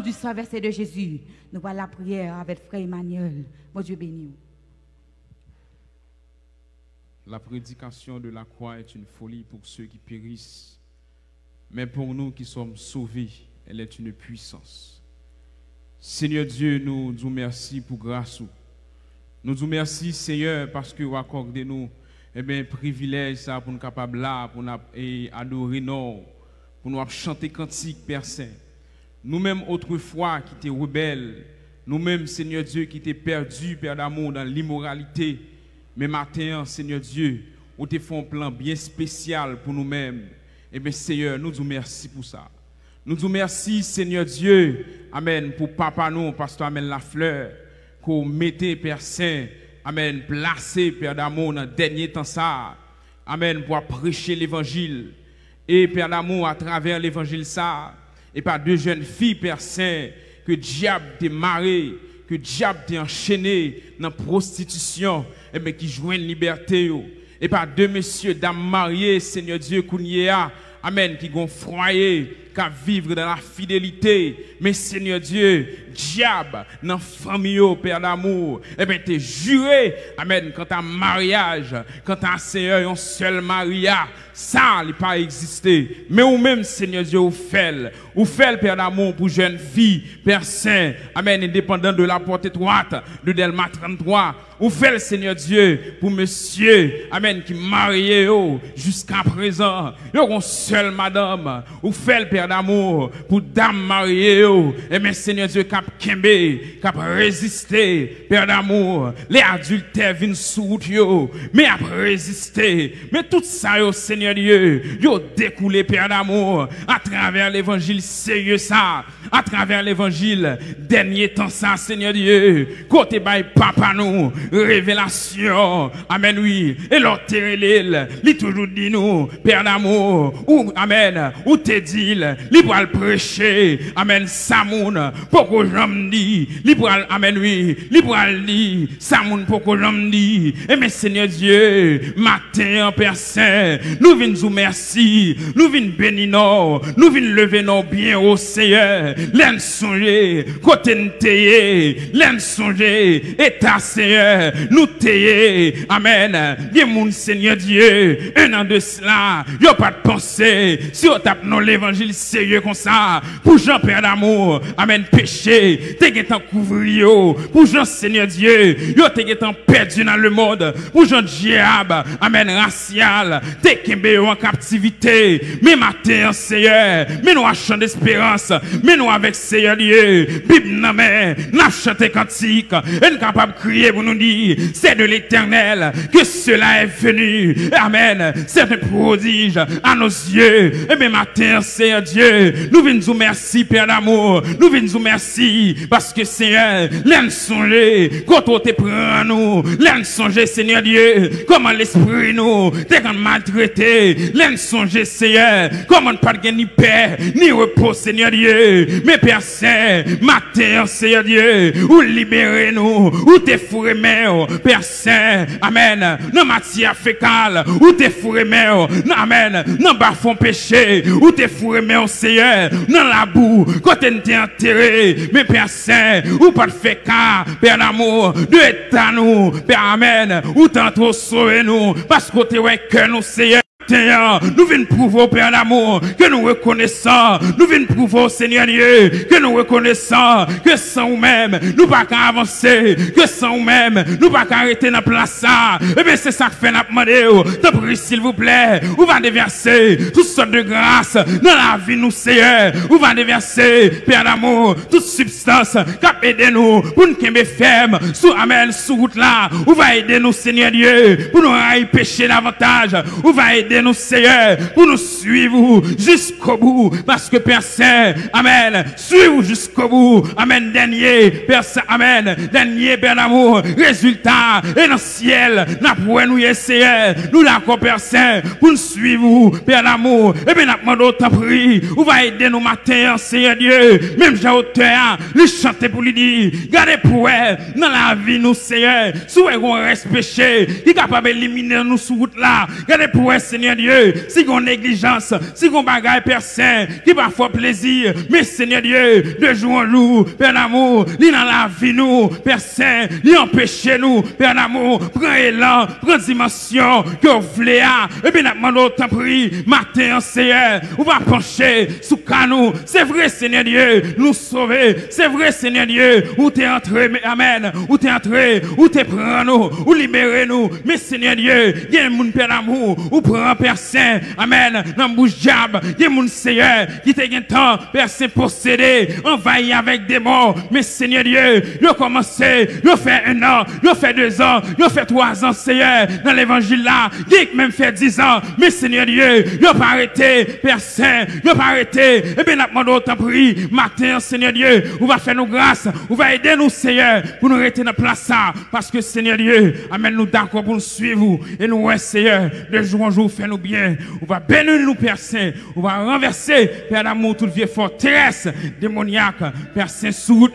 du sang versé de Jésus, nous voilà la prière avec frère Emmanuel. Mon Dieu béni. La prédication de la croix est une folie pour ceux qui périssent, mais pour nous qui sommes sauvés, elle est une puissance. Seigneur Dieu, nous nous merci pour grâce. Nous nous merci, Seigneur, parce que vous accordez nous eh bien, privilège ça pour nous capables là, pour nous adorer nous, pour nous chanter cantique, Père Saint. Nous-mêmes, autrefois, qui étaient rebelles, nous-mêmes, Seigneur Dieu, qui étaient perdus, Père d'amour, dans l'immoralité, mais maintenant, Seigneur Dieu, vous te fait un plan bien spécial pour nous-mêmes. Eh bien, Seigneur, nous vous merci pour ça. Nous vous merci, Seigneur Dieu, Amen, pour papa nous, pasteur Amen la fleur, qu'on mettez, Père Saint, Amen, placé, Père d'amour, dans le dernier temps ça. Amen, pour prêcher l'évangile. Et Père d'amour, à travers l'évangile ça, et par deux jeunes filles, Père Saint, que diable marré, que diable t'est enchaîné dans la prostitution, et bien qui joignent liberté. Et par deux messieurs, dames mariées, Seigneur Dieu, Kounia, Amen, qui ont froyé, qui vivre dans la fidélité. Mais Seigneur Dieu, diable, dans la famille, Père d'amour, eh bien, t'es juré, Amen, quand un mariage, quand un Seigneur, un seul mariage, ça n'a pas existé. Mais ou même, Seigneur Dieu, vous faites, vous faites, Père d'amour, pour jeune fille, Père Saint, Amen, indépendant de la porte étroite de Delma 33. Vous faites, Seigneur Dieu, pour monsieur, Amen, qui marié jusqu'à présent. Yo, une seule madame. Vous faites, Père d'amour, pour dame mariée, et mais Seigneur Dieu, cap kembe, cap résister, Père d'amour. Les adultères viennent sous yo, mais à résister. Mais tout ça, yo, Seigneur Dieu, yo découlé, Père d'amour, à travers l'évangile sérieux ça, à travers l'évangile, dernier temps ça, Seigneur Dieu, côté by papa nous, révélation, amen, oui, et l'autre l'île, il toujours dit nous, Père d'amour, ou, amen, ou te dit, va le prêcher, amen, Samoun, pourquoi j'en dis, il va, amen, oui, va le dire, Samoun, pourquoi j'en dis, et mais Seigneur Dieu, matin, Père Saint, nous venons vous merci, nous venons bénir nous, nous lever nos bien au Seigneur, l'en songer, côté t'ayez, l'en songer, état Seigneur, nous t'ayez, amen, bien mon Seigneur Dieu, un an de cela, a pas de pensée, si on tape dans l'évangile sérieux comme ça, pour Jean-Père d'amour, amen, péché, t'es en couvrir, pour Jean Seigneur Dieu, yo t'es en perdu dans le monde, pour Jean diable, amen, racial, t'es en captivité, mais matin, Seigneur, mais nous chant d'espérance, mais nous avec Seigneur Dieu, Bible n'a n'a chanté cantique, et capable de crier pour nous dire, c'est de l'éternel que cela est venu, amen, c'est un prodige à nos yeux, et bien matin, Seigneur Dieu, nous venons vous merci, Père d'amour, nous venons vous merci, parce que Seigneur, l'aime songer, quand on te prend nous, l'aime songer, Seigneur Dieu, comment l'esprit nous, t'es maltraité, l'aime songer, Seigneur, comment pas de ni paix, ni repos, Seigneur Dieu, mais Père Saint, matin, Seigneur Dieu, ou libérez nous, ou t'es fourré Père Saint, Amen, non matière fécale, ou t'es fourré Amen, non bas péché, ou t'es fourré Seigneur, non la boue, quand t'es enterré, mais Père Saint, ou pas de fécale, Père d'amour, de état nous, Père Amen, ou t'en trop sauvé nous, parce que t'es ouais que nous, Seigneur. Nous venons prouver, Père d'amour, que nous reconnaissons. Nous venons prouver, Seigneur Dieu, que nous reconnaissons que sans nous-mêmes, nous pas avancer, que sans nous-mêmes, nous pas arrêter dans place ça. Et bien, c'est ça que fait notre demandé. T'en prie, s'il vous plaît, ou va déverser toutes sortes de grâces dans la vie, nous, Seigneur. Ou va déverser, Père d'amour, toute substance qui a aidé nous pour nous tomber ferme, sous Amen, sous route là. Ou va aider nous, Seigneur Dieu, pour nous pécher davantage. Ou va aider nous, Seigneur, pour nous suivre jusqu'au bout. Parce que Père Saint, Amen, suivre jusqu'au bout. Amen, dernier, Père Saint, Amen, dernier, Père d'amour. Résultat, et dans le ciel, n'a nous, Seigneur, nous l'accord, Saint, pour nous suivre, Père d'amour. Et bien, nous demandons ta prière, ou va aider nous matin, Seigneur Dieu? Même j'ai auteur, lui chanter pour lui dire, gardez pour elle, dans la vie, nous, Seigneur, sous on reste péché, qui est capable d'éliminer nous sous route là. Gardez pour elle, Seigneur Dieu, si qu'on négligence, si qu'on bagaille Saint, qui parfois plaisir, mais Seigneur Dieu, de jour en jour, Père d'amour, ni dans la vie nous, Saint, ni empêcher nous, Père d'amour, prends élan, prends dimension, que vous voulez, et bien, nous temps pris, matin, Seigneur, on va pencher sous canou, c'est vrai, Seigneur Dieu, nous sauver, c'est vrai, Seigneur Dieu, où t'es entré, Amen, où t'es entré, où t'es prend nous, où libérer nous, mais Seigneur Dieu, il y a un monde, Père d'amour, ou prend Saint, Amen, dans le bouche diable, il y a monde, Seigneur, qui t'a un temps, Saint, possédé, envahi avec des morts, mais Seigneur Dieu, a commencé, a fait un an, a fait deux ans, a fait trois ans, Seigneur, dans l'évangile là, il même fait dix ans, mais Seigneur Dieu, n'a pas arrêté, il n'a pas arrêté, et bien, nous demandons autant pris, matin, Seigneur Dieu, on va faire nos grâces, on va aider nous, Seigneur, pour nous rester dans la place ça, parce que Seigneur Dieu, amène-nous d'accord pour nous suivre, et nous, ouais, Seigneur, de jour en jour, fais-nous bien, on va bénir nous, Père on va renverser, Père d'amour, toute vieille forteresse démoniaque, Père Saint, sous